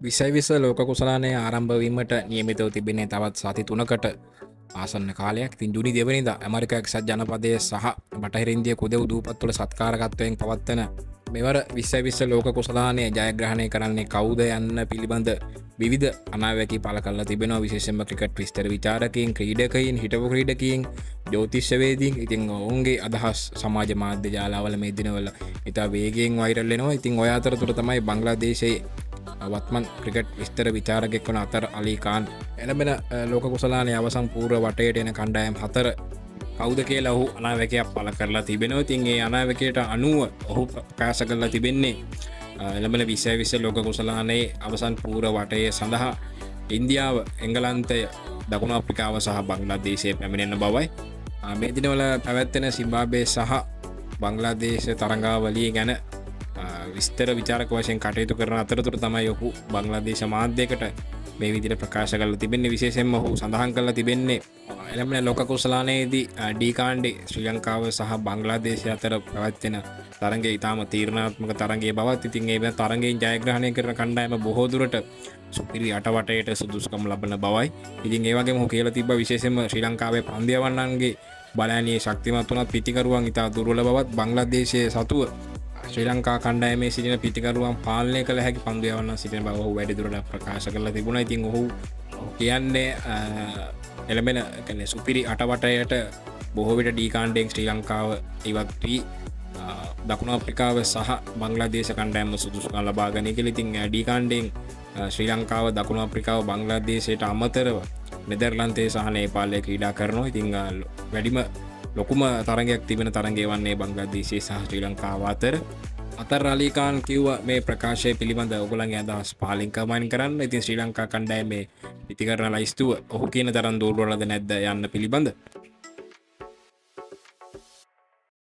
විසයිවිස ලෝක කුසලානය ආරම්භවීමට නියමිතව තිබෙන්නේ තවත් සති තුනකට. ආසන්න කාලයක් තින් ජුනි දෙවනිද ඇමරික එක්සත් ජනපදය සහ බටහිරින්දිය කුදෙව් දූපත්තුල සත්කාරකත්වයෙන් පවත්වන මෙවර විස්සවිස්ස ලෝක කුසලානය ජයග්‍රහණය කරන්නේ කවුද යන්න පිළිබඳ විධ අනාවැකි පල කල තිබෙන විශේෂම ක්‍රිකට් විස්තර විචාරකින් ක්‍රීඩකයින් හිටපු ක්‍රීඩකින් ජෝතිශ්‍යවේදී ඉතින් ඔවුන්ගේ අදහස් සමාජ මාධ්‍ය ජාලාවල මේ දිනවල ඉතා වේගෙන් වෛරල්ලෙනවා ඉතින් ඔය අතරතුර තමයි බංගලාදේශයේ වත්මන් ක්‍රිකට් විස්තර විචාරගෙක් වන අතර අලිකාන් එළබෙන ලෝක කුසලානය අවසම් පූර වටයට එන කණ්ඩායම් හතර කෞද කිය ලහු අනාවැකයක් පල කරලා තිබෙනව. තින්ගේ අනාවකයට අනුව ඔහු ප්‍රකාශ කරලා තිබෙන්නේ එළබෙන විසය විස ලෝක කුසලානේ අවසන් පූර වටය සඳහා ඉන්දියාව එංගලන්තය දකුණ අප්‍රිකාව සහ බංගලාදේශය පැමිණෙන බවයි. මේ දිනවල පැවැත්වෙන සිම්බාබේ සහ බංගලාදේශ තරංගාවලිය ගැන විස්තර විචාරක වශයෙන් කටයුතු කරන අතරතුර තමයි යොහු බංගලාදේශ මාධ්‍යකට මේ විදිට ප්‍රකාශ කල තිබෙන්නේ. විශේෂෙන්ම ඔහු සඳහන් කරලා තිබෙන්නේ එළමන ලොක කුසලානයේදී ඩීකාන්ඩි ශ්‍රී ලංකාව සහ බංගලාදේශය අතර පැවත්වෙන තරගේ ඉතාම තීරණාත්මක තරගේ බවත් ඉතින් ඒ තරගේ ජයග්‍රහණය කරන කණ්ඩායම බොහෝදුරට සුපිරි අටවටයට සුදුස්කම් ලබන බවයි. ඉතින් ඒවගේ හෝ කියල තිබ විශේෂම ශ්‍රී ලංකාවේ පන්දියවන්නන්ගේ බලනයේ ශක්තිමත් වනත් පිතිකරුවන් ඉතා දුරල බවත් බංගලදේශය සතුව ශ්‍රී ලංකා කණ්ඩෑමේ සිටින පිතිකරුවන් පාලනය කළ හැකි පන්දයවන්න සිටින බව වැඩිදුරට ප්‍රකාශ කරලා තිබුණ. ඉතින් ඔහු කියන්නේ එළබෙන කැනෙ සුපිරි අටවටයට බොහෝවිට ඩීකාන්ඩෙක් ශ්‍රී ලංකාව ඉවත් වී දකුණ අප්‍රිකාව සහ බංගලාදේශ කණ්ඩෑම සුදුසුකන් ලබාගනය කෙලිතින් ඩීකාන්ඩෙන් ශ්‍රී ලංකාව දකුණ අප්‍රිකාව බංගලාදේශයට අමතරව මෙදර්ලන්තේ සහ නේපාලය ක්‍රීඩා කරනවා. ඉතිං වැඩිම ලොකුම තරගයක් තිබෙන තරගේ වන්නේ බංගලදේශය සහ ශ්‍රී ලංකාව අතර. අතර රලිකාන් කිව්ව මේ ප්‍රකාශය පිළිබඳ ඔගුලන් අදහස් පාලිංකමයින් කරන්න. ඉතින් ශ්‍රී ලංකා කණ්ඩෑ මේ ඉතිකරන ලයිස්තුව ඔහු කියන තරන් දූරුවලද නැද්ද යන්න පිළිබඳ